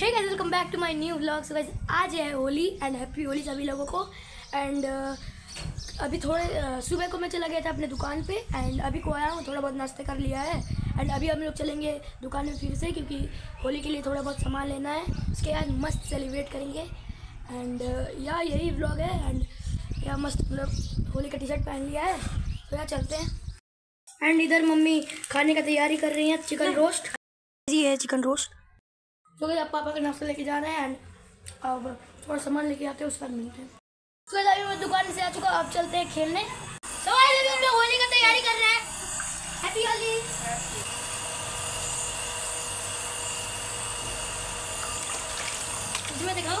Hey guys welcome back to my new vlog so guys आज है Holi and happy Holi सभी लोगों को. एंड uh, अभी थोड़े uh, सुबह को मैं चला गया था अपने दुकान पे एंड अभी को आया हूँ थोड़ा बहुत नाश्ते कर लिया है. एंड अभी हम लोग चलेंगे दुकान में फिर से क्योंकि होली के लिए थोड़ा बहुत सामान लेना है. उसके बाद मस्त सेलिब्रेट करेंगे. एंड uh, या यही व्लॉग है एंड या मस्त मतलब होली का टी शर्ट पहन लिया है. तो यार चलते हैं. एंड इधर मम्मी खाने का तैयारी कर रही हैं चिकन रोस्ट जी है चिकन रोस्ट तो गए अब पापा का नाश्ता लेके जा रहे हैं एंड अब थोड़ा सामान लेके आते हैं उसके बाद मिलते हैं। तो guys, अभी मैं दुकान से आ चुका अब चलते हैं खेलने। तो अभी हम लोग होली का तैयारी कर रहे हैं। हैप्पी होली दिखाओ।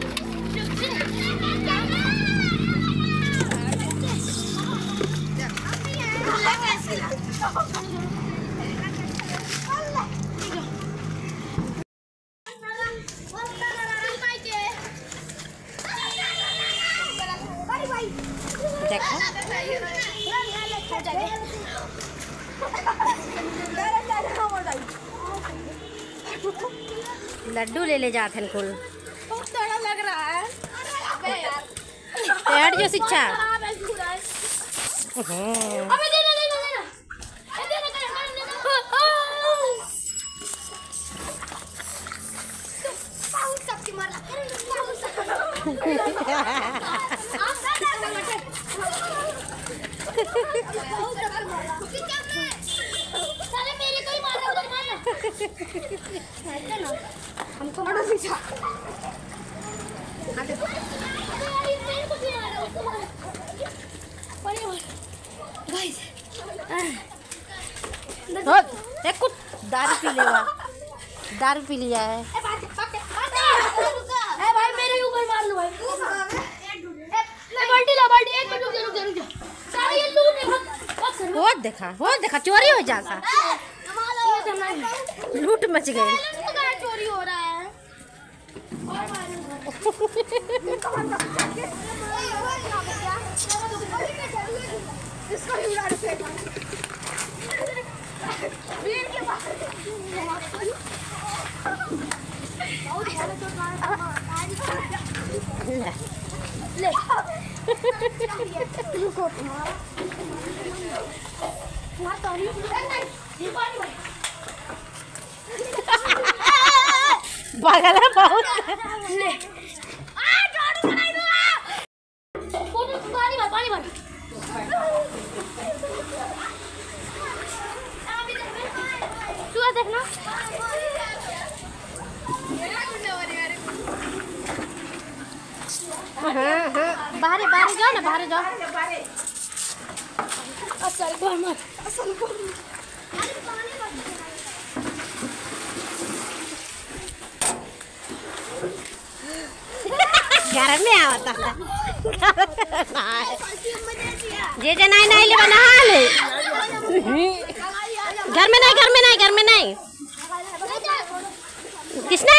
देखो। लड्डू ले ले जाते हैं कुल लग रहा है। तैयार जो शिक्षा अबे देना देना देना ए देना देना देना बहुत सबकी मारा को ही मारा उधर मारना हमको यार मेरे को दारू पी लेगा दारू पी लिया है भाई मेरे ऊपर मार लो भाई बाल्टी ला बाल्टी एक मिनट रुक जा रुक जा देखा हो देखा, चोरी हो जाता लूट मच गई चोरी हो रहा है इसको ही उड़ा रहे ले वहाँ तो नहीं ये पानी भाई बगल बहुत। देखना हाँ हाँ बाहर बाहर जाओ ना बाहर जाओ। असल को घर में आवता था। जे जे नहीं नहीं ले बना ले घर में नहीं घर में नहीं घर में नहीं कृष्णा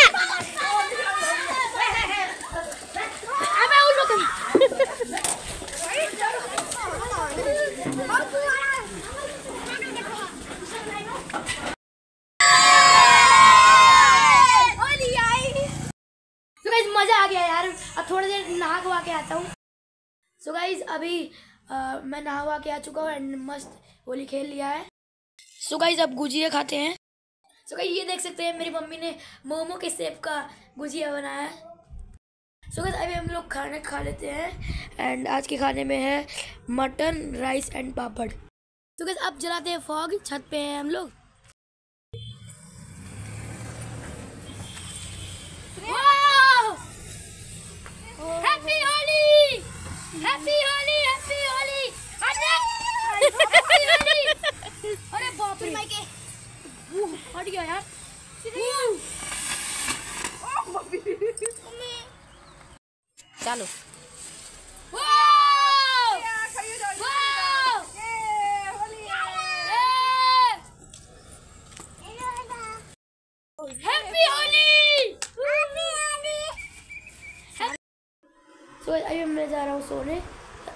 अबे उल्लू कर तो गाइस मज़ा आ गया यार अब थोड़ी नहा के आता हूँ। सो गाइस अभी अ, मैं नहा के आ चुका हूँ एंड मस्त होली खेल लिया है। सो गाइस अब गुजिया खाते हैं। सो गाइस ये देख सकते हैं मेरी मम्मी ने मोमो के सेब का गुजिया बनाया। है सो गाइस अभी हम लोग खाना खा लेते हैं। एंड आज के खाने में है mutton rice and papad. So guys अब जलाते हैं फॉग छत पे हैं हम लोग। हट गया यार। होली सो अभी मैं जा रहा हूँ सोने।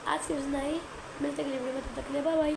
आज की इतना ही मिलते अगले वीडियो में तब तक बाय